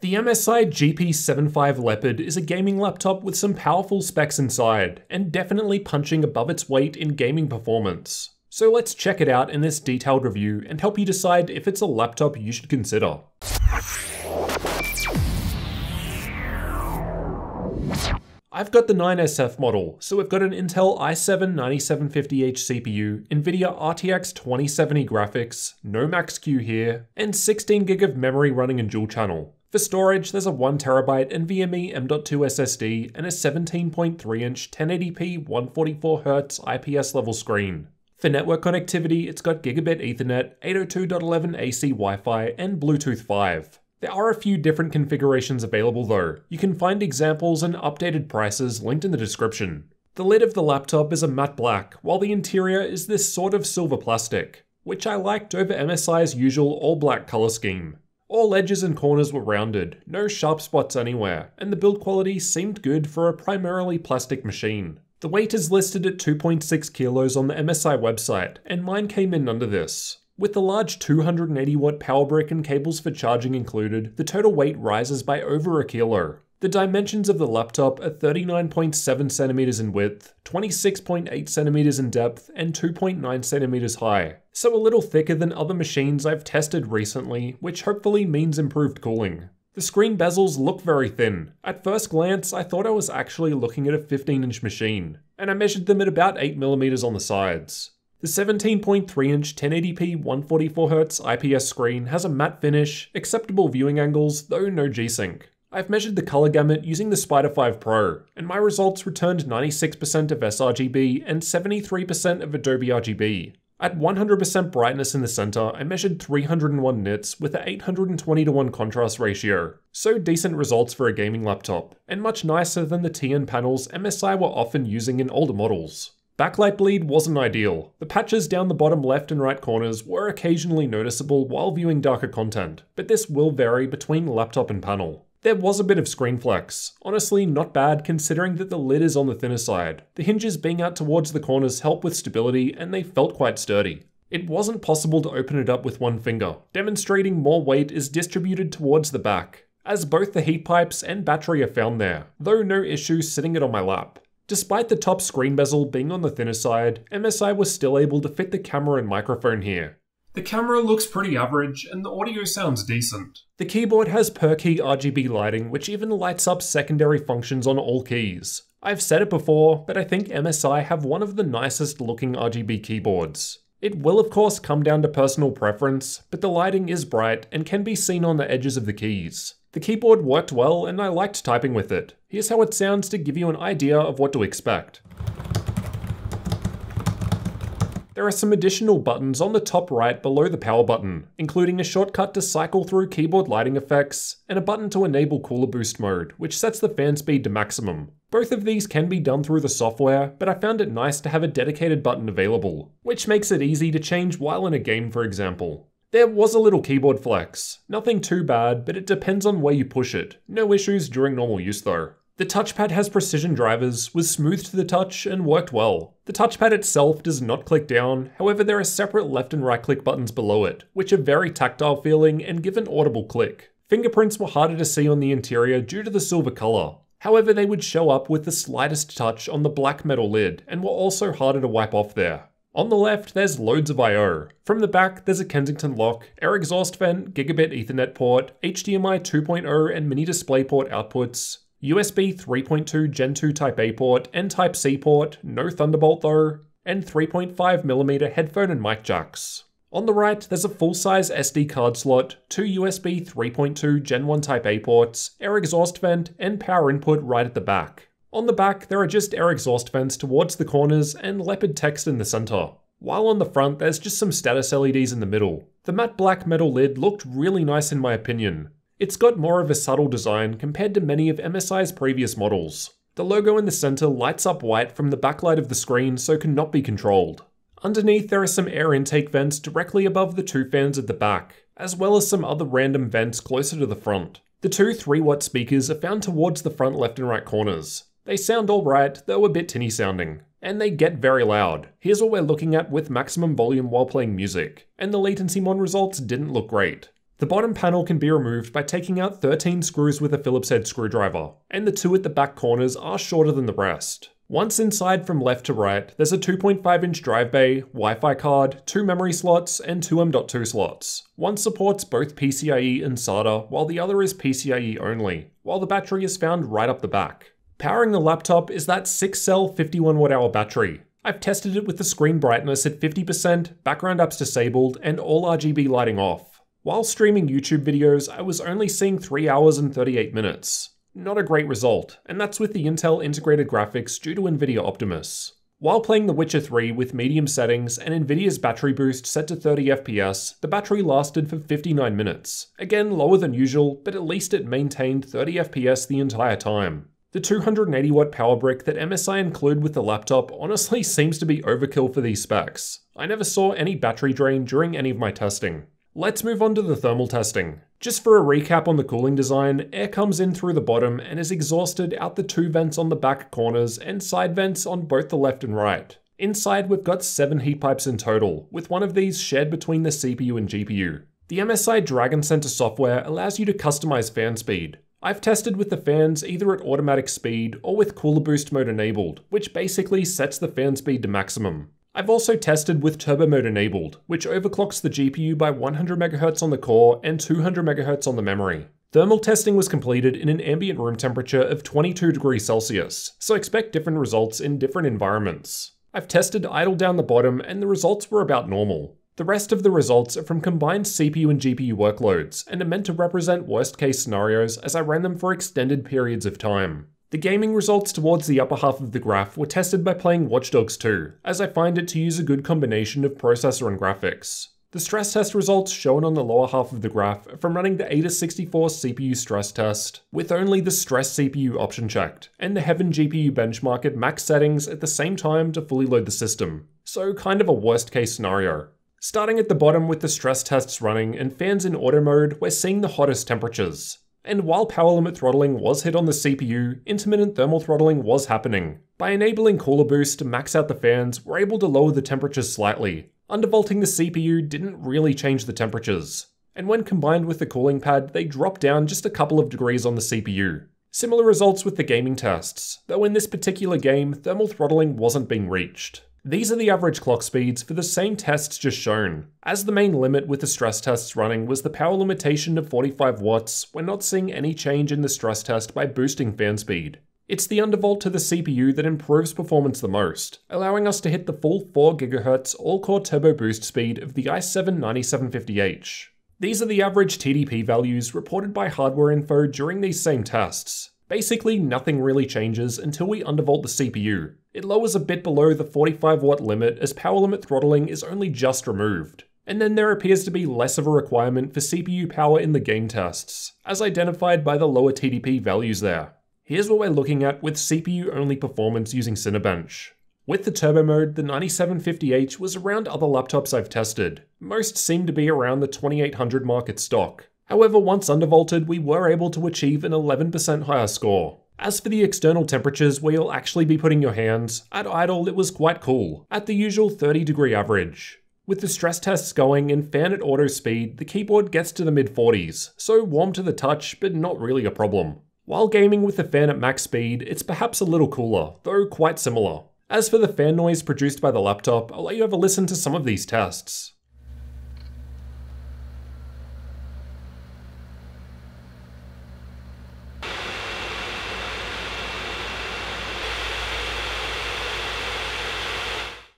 The MSI GP75 Leopard is a gaming laptop with some powerful specs inside, and definitely punching above its weight in gaming performance. So let's check it out in this detailed review and help you decide if it's a laptop you should consider. I've got the 9SF model, so we've got an Intel i7-9750H CPU, Nvidia RTX 2070 graphics, no Max-Q here, and 16GB of memory running in dual channel. For storage, there's a 1TB NVMe M.2 SSD and a 17.3-inch 1080p 144Hz IPS level screen. For network connectivity, it's got gigabit Ethernet, 802.11 AC Wi-Fi, and Bluetooth 5. There are a few different configurations available though. You can find examples and updated prices linked in the description. The lid of the laptop is a matte black, while the interior is this sort of silver plastic, which I liked over MSI's usual all black colour scheme. All edges and corners were rounded, no sharp spots anywhere, and the build quality seemed good for a primarily plastic machine. The weight is listed at 2.6 kilos on the MSI website, and mine came in under this. With the large 280 watt power brick and cables for charging included, the total weight rises by over a kilo. The dimensions of the laptop are 39.7 centimeters in width, 26.8 centimeters in depth, and 2.9 centimeters high, so a little thicker than other machines I've tested recently, which hopefully means improved cooling. The screen bezels look very thin. At first glance, I thought I was actually looking at a 15 inch machine, and I measured them at about 8mm on the sides. The 17.3 inch 1080p 144Hz IPS screen has a matte finish, acceptable viewing angles, though no G-Sync. I've measured the color gamut using the Spyder 5 Pro, and my results returned 96% of sRGB and 73% of Adobe RGB. At 100% brightness in the center, I measured 301 nits with an 820 to 1 contrast ratio. So decent results for a gaming laptop, and much nicer than the TN panels MSI were often using in older models. Backlight bleed wasn't ideal. The patches down the bottom left and right corners were occasionally noticeable while viewing darker content, but this will vary between laptop and panel. There was a bit of screen flex. Honestly, not bad considering that the lid is on the thinner side. The hinges being out towards the corners help with stability and they felt quite sturdy. It wasn't possible to open it up with one finger, demonstrating more weight is distributed towards the back, as both the heat pipes and battery are found there, though no issue sitting it on my lap. Despite the top screen bezel being on the thinner side, MSI was still able to fit the camera and microphone here, the camera looks pretty average, and the audio sounds decent. The keyboard has per key RGB lighting, which even lights up secondary functions on all keys. I've said it before, but I think MSI have one of the nicest looking RGB keyboards. It will of course come down to personal preference, but the lighting is bright and can be seen on the edges of the keys. The keyboard worked well and I liked typing with it. Here's how it sounds to give you an idea of what to expect. There are some additional buttons on the top right below the power button, including a shortcut to cycle through keyboard lighting effects, and a button to enable cooler boost mode, which sets the fan speed to maximum. Both of these can be done through the software, but I found it nice to have a dedicated button available, which makes it easy to change while in a game for example. There was a little keyboard flex. Nothing too bad, but it depends on where you push it. No issues during normal use though. The touchpad has precision drivers, was smooth to the touch, and worked well. The touchpad itself does not click down, however there are separate left and right click buttons below it, which are very tactile feeling and give an audible click. Fingerprints were harder to see on the interior due to the silver colour. However, they would show up with the slightest touch on the black metal lid, and were also harder to wipe off there. On the left, there's loads of I.O. From the back, there's a Kensington lock, air exhaust vent, gigabit ethernet port, HDMI 2.0 and mini DisplayPort outputs, USB 3.2 Gen 2 Type A port and Type C port, no Thunderbolt though, and 3.5mm headphone and mic jacks. On the right, there's a full-size SD card slot, two USB 3.2 Gen 1 Type A ports, air exhaust vent, and power input right at the back. On the back, there are just air exhaust vents towards the corners and leopard text in the center. While on the front, there's just some status LEDs in the middle. The matte black metal lid looked really nice in my opinion, it's got more of a subtle design compared to many of MSI's previous models. The logo in the center lights up white from the backlight of the screen so cannot be controlled. Underneath there are some air intake vents directly above the two fans at the back, as well as some other random vents closer to the front. The two 3 watt speakers are found towards the front left and right corners. They sound alright, though a bit tinny sounding. And they get very loud. Here's what we're looking at with maximum volume while playing music. And the LatencyMon results didn't look great. The bottom panel can be removed by taking out 13 screws with a Phillips head screwdriver, and the two at the back corners are shorter than the rest. Once inside from left to right, there's a 2.5 inch drive bay, Wi-Fi card, two memory slots, and two M.2 slots. One supports both PCIe and SATA, while the other is PCIe only, while the battery is found right up the back. Powering the laptop is that 6-cell 51 watt hour battery. I've tested it with the screen brightness at 50%, background apps disabled, and all RGB lighting off. While streaming YouTube videos, I was only seeing 3 hours and 38 minutes. Not a great result, and that's with the Intel integrated graphics due to NVIDIA Optimus. While playing The Witcher 3 with medium settings and Nvidia's battery boost set to 30 FPS, the battery lasted for 59 minutes. Again, lower than usual, but at least it maintained 30 FPS the entire time. The 280 watt power brick that MSI include with the laptop honestly seems to be overkill for these specs. I never saw any battery drain during any of my testing. Let's move on to the thermal testing. Just for a recap on the cooling design, air comes in through the bottom and is exhausted out the two vents on the back corners and side vents on both the left and right. Inside we've got 7 heat pipes in total, with one of these shared between the CPU and GPU. The MSI Dragon Center software allows you to customize fan speed. I've tested with the fans either at automatic speed or with cooler boost mode enabled, which basically sets the fan speed to maximum. I've also tested with turbo mode enabled, which overclocks the GPU by 100MHz on the core and 200MHz on the memory. Thermal testing was completed in an ambient room temperature of 22 degrees Celsius, so expect different results in different environments. I've tested idle down the bottom and the results were about normal. The rest of the results are from combined CPU and GPU workloads and are meant to represent worst case scenarios as I ran them for extended periods of time. The gaming results towards the upper half of the graph were tested by playing Watch Dogs 2, as I find it to use a good combination of processor and graphics. The stress test results shown on the lower half of the graph are from running the AIDA64 CPU stress test, with only the stress CPU option checked, and the Heaven GPU benchmark at max settings at the same time to fully load the system. So kind of a worst case scenario. Starting at the bottom with the stress tests running and fans in auto mode, we're seeing the hottest temperatures. And while power limit throttling was hit on the CPU, intermittent thermal throttling was happening. By enabling cooler boost to max out the fans, we're able to lower the temperatures slightly. Undervolting the CPU didn't really change the temperatures. And when combined with the cooling pad, they drop down just a couple of degrees on the CPU. Similar results with the gaming tests, though in this particular game, thermal throttling wasn't being reached. These are the average clock speeds for the same tests just shown. As the main limit with the stress tests running was the power limitation of 45 watts, we're not seeing any change in the stress test by boosting fan speed. It's the undervolt to the CPU that improves performance the most, allowing us to hit the full 4GHz all-core turbo boost speed of the i7-9750H. These are the average TDP values reported by Hardware Info during these same tests. Basically, nothing really changes until we undervolt the CPU. It lowers a bit below the 45 watt limit as power limit throttling is only just removed. And then there appears to be less of a requirement for CPU power in the game tests, as identified by the lower TDP values there. Here's what we're looking at with CPU only performance using Cinebench. With the turbo mode, the 9750H was around other laptops I've tested. Most seem to be around the 2800 market stock. However, once undervolted, we were able to achieve an 11% higher score. As for the external temperatures where you'll actually be putting your hands, at idle it was quite cool, at the usual 30 degree average. With the stress tests going and fan at auto speed, the keyboard gets to the mid 40s, so warm to the touch, but not really a problem. While gaming with the fan at max speed, it's perhaps a little cooler, though quite similar. As for the fan noise produced by the laptop, I'll let you have a listen to some of these tests.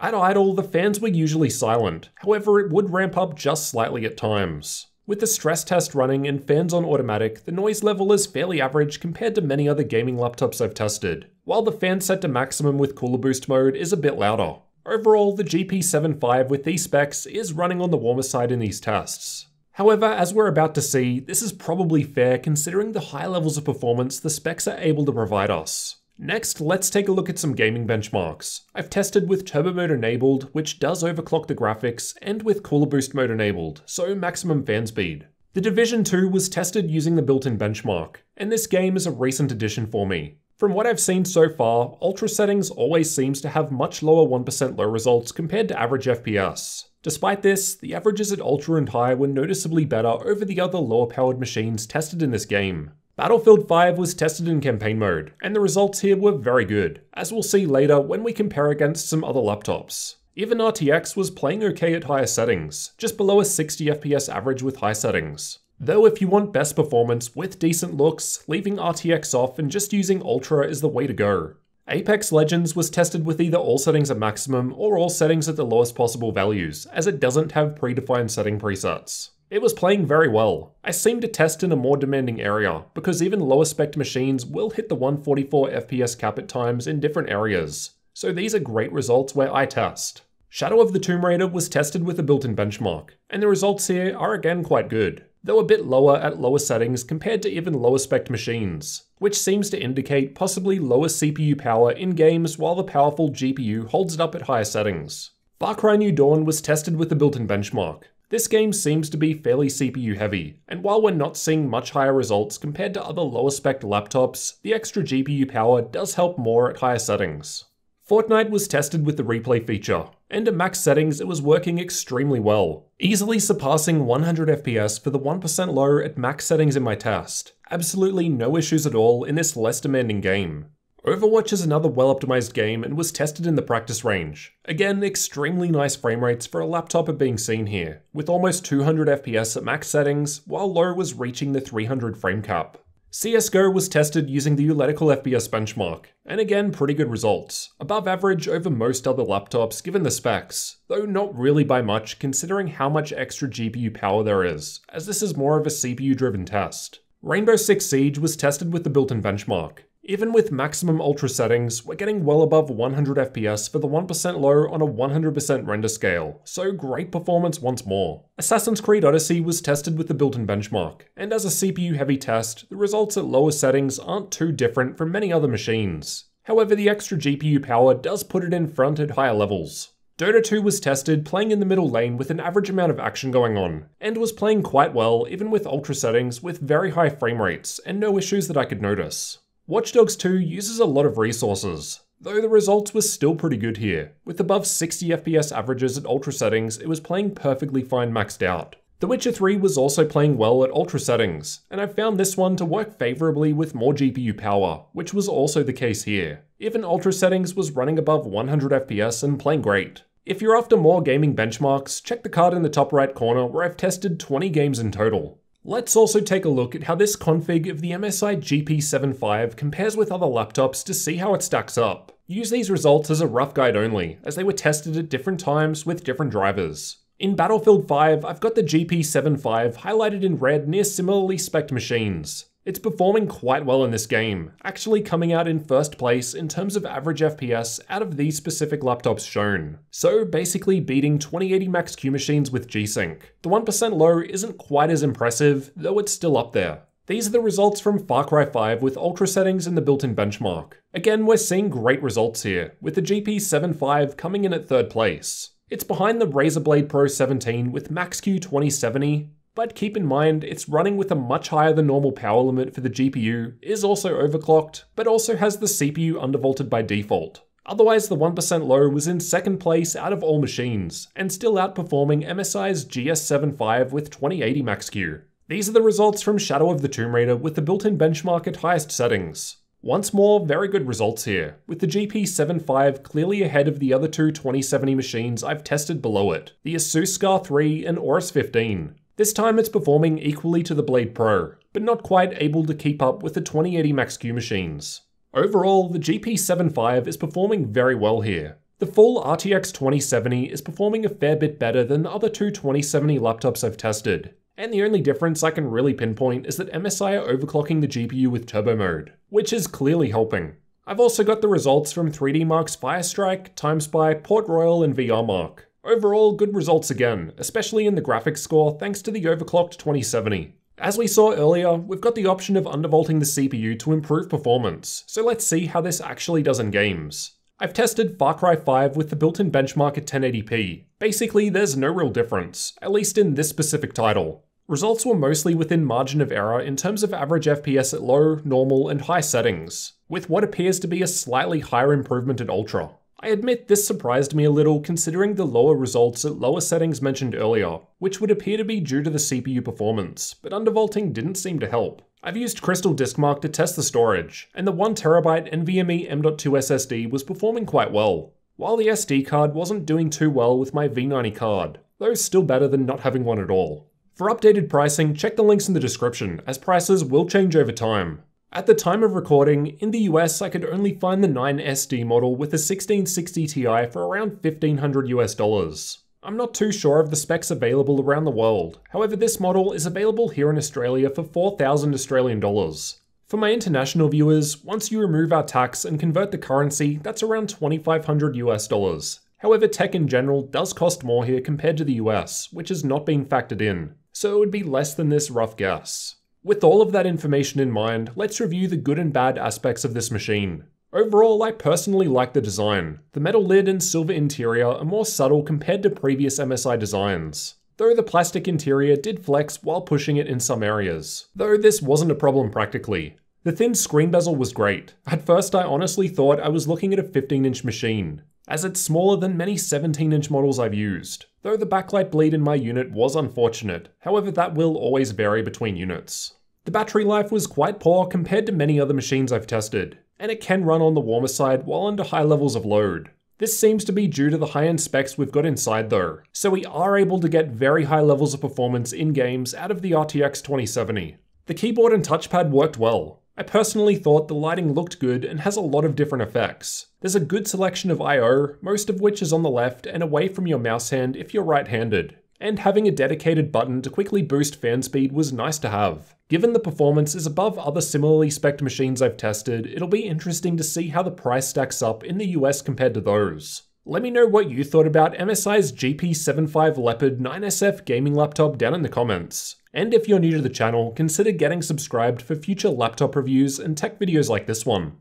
At idle, the fans were usually silent, however it would ramp up just slightly at times. With the stress test running and fans on automatic, the noise level is fairly average compared to many other gaming laptops I've tested, while the fan set to maximum with cooler boost mode is a bit louder. Overall, the GP75 with these specs is running on the warmer side in these tests. However, as we're about to see, this is probably fair considering the high levels of performance the specs are able to provide us. Next, let's take a look at some gaming benchmarks. I've tested with turbo mode enabled, which does overclock the graphics, and with cooler boost mode enabled, so maximum fan speed. The Division 2 was tested using the built-in benchmark, and this game is a recent addition for me. From what I've seen so far, Ultra settings always seems to have much lower 1% low results compared to average FPS. Despite this, the averages at Ultra and High were noticeably better over the other lower powered machines tested in this game. Battlefield 5 was tested in campaign mode, and the results here were very good, as we'll see later when we compare against some other laptops. Even RTX was playing okay at higher settings, just below a 60 FPS average with high settings. Though if you want best performance with decent looks, leaving RTX off and just using Ultra is the way to go. Apex Legends was tested with either all settings at maximum or all settings at the lowest possible values, as it doesn't have predefined setting presets. It was playing very well. I seem to test in a more demanding area, because even lower spec machines will hit the 144 FPS cap at times in different areas. So these are great results where I test. Shadow of the Tomb Raider was tested with a built-in benchmark, and the results here are again quite good though a bit lower at lower settings compared to even lower spec machines, which seems to indicate possibly lower CPU power in games while the powerful GPU holds it up at higher settings. Far Cry New Dawn was tested with the built-in benchmark. This game seems to be fairly CPU heavy, and while we're not seeing much higher results compared to other lower spec laptops, the extra GPU power does help more at higher settings. Fortnite was tested with the replay feature, and at max settings it was working extremely well, easily surpassing 100 FPS for the 1% low at max settings in my test. Absolutely no issues at all in this less demanding game. Overwatch is another well-optimized game and was tested in the practice range. Again, extremely nice frame rates for a laptop are being seen here, with almost 200 FPS at max settings, while low was reaching the 300 frame cap. CSGO was tested using the Ulletical FPS benchmark, and again pretty good results, above average over most other laptops given the specs, though not really by much considering how much extra GPU power there is, as this is more of a CPU driven test. Rainbow Six Siege was tested with the built-in benchmark, even with maximum ultra settings, we're getting well above 100 FPS for the 1% low on a 100% render scale, so great performance once more. Assassin's Creed Odyssey was tested with the built-in benchmark, and as a CPU-heavy test, the results at lower settings aren't too different from many other machines. However, the extra GPU power does put it in front at higher levels. Dota 2 was tested playing in the middle lane with an average amount of action going on, and was playing quite well even with ultra settings with very high frame rates and no issues that I could notice. Watch Dogs 2 uses a lot of resources, though the results were still pretty good here. With above 60 FPS averages at ultra settings, it was playing perfectly fine maxed out. The Witcher 3 was also playing well at ultra settings, and I found this one to work favourably with more GPU power, which was also the case here. Even ultra settings was running above 100 FPS and playing great. If you're after more gaming benchmarks, check the card in the top right corner where I've tested 20 games in total. Let's also take a look at how this config of the MSI GP75 compares with other laptops to see how it stacks up. Use these results as a rough guide only, as they were tested at different times with different drivers. In Battlefield 5, I've got the GP75 highlighted in red near similarly spec'd machines. It's performing quite well in this game, actually coming out in first place in terms of average FPS out of these specific laptops shown. So basically beating 2080 Max-Q machines with G-Sync. The 1% low isn't quite as impressive, though it's still up there. These are the results from Far Cry 5 with ultra settings and the built-in benchmark. Again, we're seeing great results here, with the GP75 coming in at third place. It's behind the Razer Blade Pro 17 with Max-Q 2070, but keep in mind it's running with a much higher than normal power limit for the GPU, is also overclocked, but also has the CPU undervolted by default. Otherwise, the 1% low was in second place out of all machines, and still outperforming MSI's GS75 with 2080 Max-Q. These are the results from Shadow of the Tomb Raider with the built-in benchmark at highest settings. Once more, very good results here, with the GP75 clearly ahead of the other two 2070 machines I've tested below it, the Asus Scar 3 and Aorus 15. This time it's performing equally to the Blade Pro, but not quite able to keep up with the 2080 Max-Q machines. Overall, the GP75 is performing very well here. The full RTX 2070 is performing a fair bit better than the other two 2070 laptops I've tested, and the only difference I can really pinpoint is that MSI are overclocking the GPU with turbo mode, which is clearly helping. I've also got the results from 3D Mark's Firestrike, TimeSpy, Port Royal, and VRMark. Overall, good results again, especially in the graphics score thanks to the overclocked 2070. As we saw earlier, we've got the option of undervolting the CPU to improve performance, so let's see how this actually does in games. I've tested Far Cry 5 with the built-in benchmark at 1080p. Basically, there's no real difference, at least in this specific title. Results were mostly within margin of error in terms of average FPS at low, normal, and high settings, with what appears to be a slightly higher improvement at Ultra. I admit this surprised me a little considering the lower results at lower settings mentioned earlier, which would appear to be due to the CPU performance, but undervolting didn't seem to help. I've used Crystal DiskMark to test the storage, and the 1TB NVMe M.2 SSD was performing quite well, while the SD card wasn't doing too well with my V90 card, though still better than not having one at all. For updated pricing, check the links in the description, as prices will change over time. At the time of recording, in the US I could only find the 9SD model with a 1660 Ti for around 1500 US dollars. I'm not too sure of the specs available around the world, however this model is available here in Australia for 4000 Australian dollars. For my international viewers, once you remove our tax and convert the currency, that's around 2500 US dollars. However, tech in general does cost more here compared to the US, which has not been factored in, so it would be less than this rough guess. With all of that information in mind, let's review the good and bad aspects of this machine. Overall, I personally like the design. The metal lid and silver interior are more subtle compared to previous MSI designs, though the plastic interior did flex while pushing it in some areas, though this wasn't a problem practically. The thin screen bezel was great. At first I honestly thought I was looking at a 15 inch machine, as it's smaller than many 17 inch models I've used, though the backlight bleed in my unit was unfortunate, however that will always vary between units. The battery life was quite poor compared to many other machines I've tested, and it can run on the warmer side while under high levels of load. This seems to be due to the high-end specs we've got inside though, so we are able to get very high levels of performance in games out of the RTX 2070. The keyboard and touchpad worked well, I personally thought the lighting looked good and has a lot of different effects. There's a good selection of I.O., most of which is on the left and away from your mouse hand if you're right-handed. And having a dedicated button to quickly boost fan speed was nice to have. Given the performance is above other similarly spec'd machines I've tested, it'll be interesting to see how the price stacks up in the US compared to those. Let me know what you thought about MSI's GP75 Leopard 9SF gaming laptop down in the comments. And if you're new to the channel, consider getting subscribed for future laptop reviews and tech videos like this one.